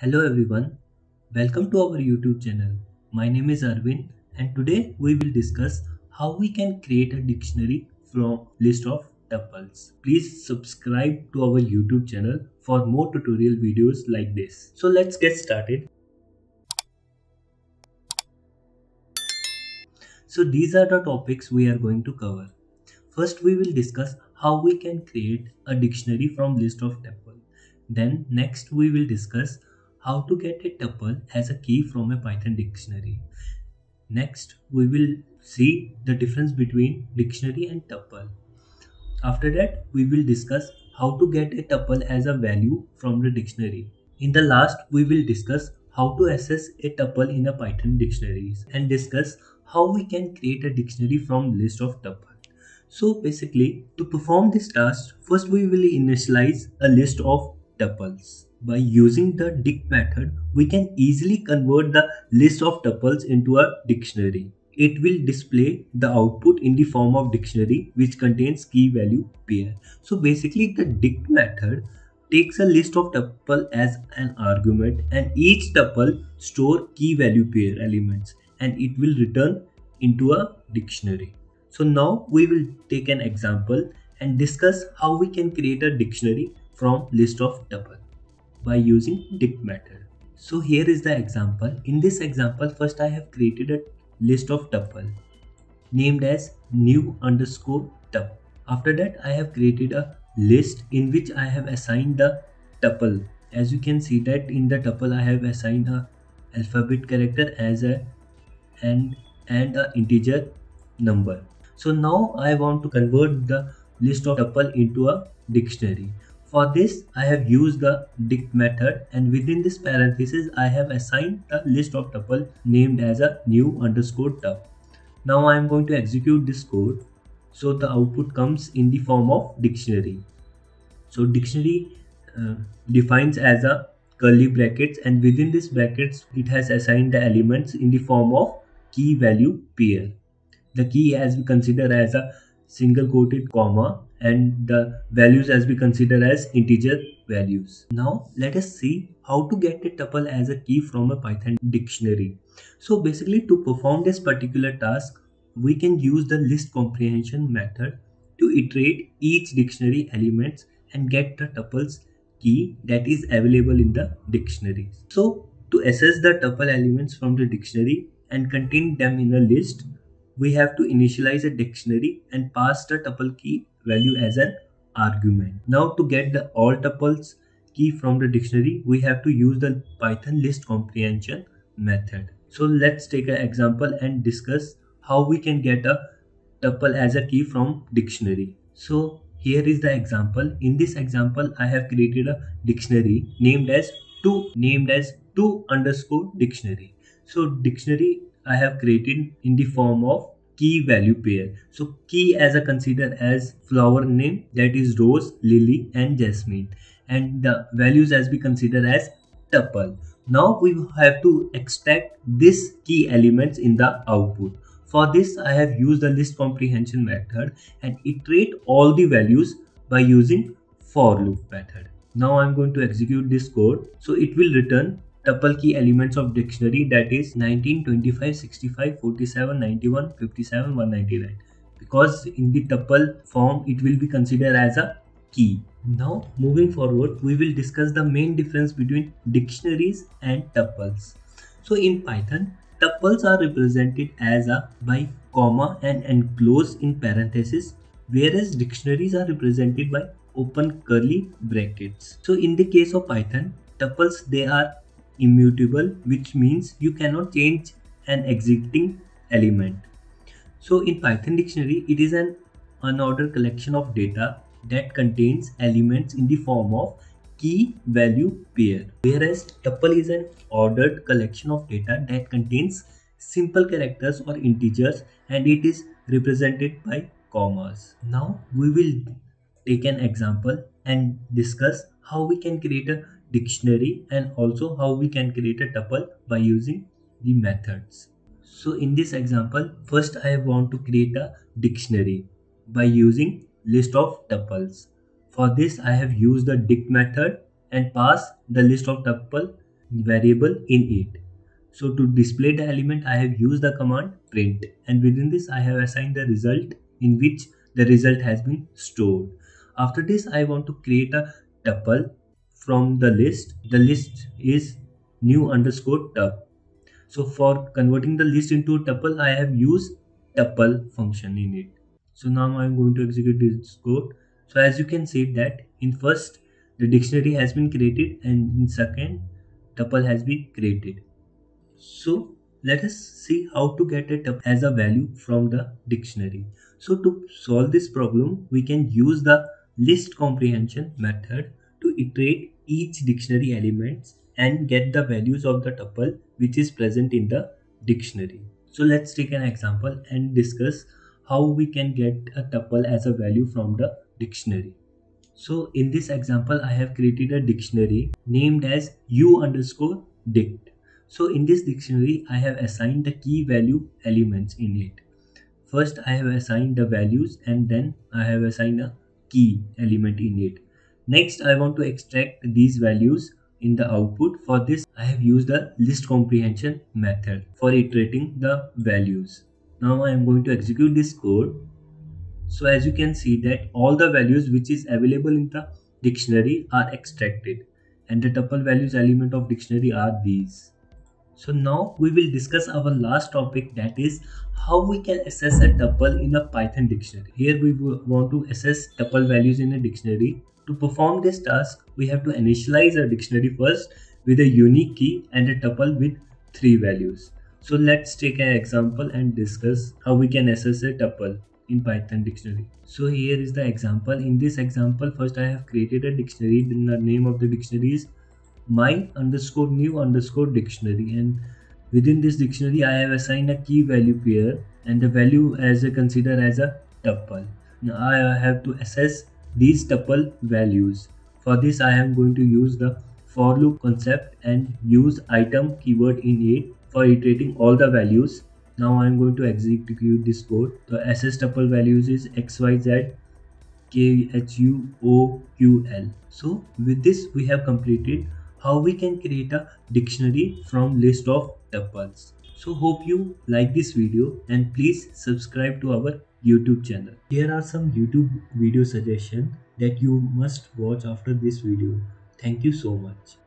Hello everyone, welcome to our YouTube channel. My name is Arvind and today we will discuss how we can create a dictionary from list of tuples. Please subscribe to our YouTube channel for more tutorial videos like this. So let's get started. So these are the topics we are going to cover. First we will discuss how we can create a dictionary from list of tuple. Then next we will discuss how to get a tuple as a key from a Python dictionary. Next, we will see the difference between dictionary and tuple. After that, we will discuss how to get a tuple as a value from the dictionary. In the last, we will discuss how to access a tuple in a Python dictionaries and discuss how we can create a dictionary from list of tuple. So basically, to perform this task, first we will initialize a list of tuples. By using the dict method, we can easily convert the list of tuples into a dictionary. It will display the output in the form of dictionary which contains key value pair. So basically the dict method takes a list of tuple as an argument and each tuple store key value pair elements and it will return into a dictionary. So now we will take an example and discuss how we can create a dictionary from list of tuple by using dict method. So here is the example. In this example, first I have created a list of tuple named as new underscore tuple. After that, I have created a list in which I have assigned the tuple. As you can see that in the tuple, I have assigned a alphabet character as a and and a integer number. So now I want to convert the list of tuple into a dictionary. For this, I have used the dict method and within this parenthesis, I have assigned a list of tuple named as a new underscore tup. Now I am going to execute this code. So the output comes in the form of dictionary. So dictionary uh, defines as a curly brackets and within this brackets, it has assigned the elements in the form of key value pair. The key as we consider as a single quoted comma and the values as we consider as integer values. Now let us see how to get a tuple as a key from a Python dictionary. So basically to perform this particular task, we can use the list comprehension method to iterate each dictionary elements and get the tuples key that is available in the dictionary. So to access the tuple elements from the dictionary and contain them in a list, we have to initialize a dictionary and pass the tuple key value as an argument. Now to get the all tuples key from the dictionary, we have to use the Python list comprehension method. So let's take an example and discuss how we can get a tuple as a key from dictionary. So here is the example. In this example, I have created a dictionary named as two named as two underscore dictionary. So dictionary I have created in the form of key value pair. So key as a consider as flower name that is rose, lily and jasmine and the values as we consider as tuple. Now we have to extract this key elements in the output. For this I have used the list comprehension method and iterate all the values by using for loop method. Now I'm going to execute this code. So it will return tuple key elements of dictionary that is 19 25 65 47 91 57 199 because in the tuple form it will be considered as a key. Now moving forward we will discuss the main difference between dictionaries and tuples. So in python tuples are represented as a by comma and enclosed in parenthesis whereas dictionaries are represented by open curly brackets. So in the case of python tuples they are immutable which means you cannot change an existing element. So in Python dictionary it is an unordered collection of data that contains elements in the form of key value pair whereas tuple is an ordered collection of data that contains simple characters or integers and it is represented by commas. Now we will take an example and discuss how we can create a dictionary and also how we can create a tuple by using the methods. So in this example, first I want to create a dictionary by using list of tuples. For this I have used the dict method and pass the list of tuple variable in it. So to display the element, I have used the command print and within this I have assigned the result in which the result has been stored. After this, I want to create a tuple from the list. The list is new underscore tup. So for converting the list into a tuple, I have used tuple function in it. So now I'm going to execute this code. So as you can see that in first the dictionary has been created and in second tuple has been created. So let us see how to get a tuple as a value from the dictionary. So to solve this problem, we can use the list comprehension method iterate each dictionary elements and get the values of the tuple which is present in the dictionary. So let's take an example and discuss how we can get a tuple as a value from the dictionary. So in this example, I have created a dictionary named as u underscore dict. So in this dictionary, I have assigned the key value elements in it. First, I have assigned the values and then I have assigned a key element in it. Next, I want to extract these values in the output. For this, I have used the list comprehension method for iterating the values. Now I am going to execute this code. So as you can see that all the values which is available in the dictionary are extracted and the tuple values element of dictionary are these. So now we will discuss our last topic that is how we can assess a tuple in a Python dictionary. Here we want to assess tuple values in a dictionary to perform this task, we have to initialize a dictionary first with a unique key and a tuple with three values. So let's take an example and discuss how we can assess a tuple in Python dictionary. So here is the example. In this example, first I have created a dictionary. The name of the dictionary is my underscore new underscore dictionary and within this dictionary I have assigned a key value pair and the value as a consider as a tuple. Now I have to assess these tuple values. For this I am going to use the for loop concept and use item keyword in it for iterating all the values. Now I am going to execute this code. The SS tuple values is XYZ KHUOQL. So with this we have completed how we can create a dictionary from list of tuples. So hope you like this video and please subscribe to our YouTube channel. Here are some YouTube video suggestions that you must watch after this video. Thank you so much.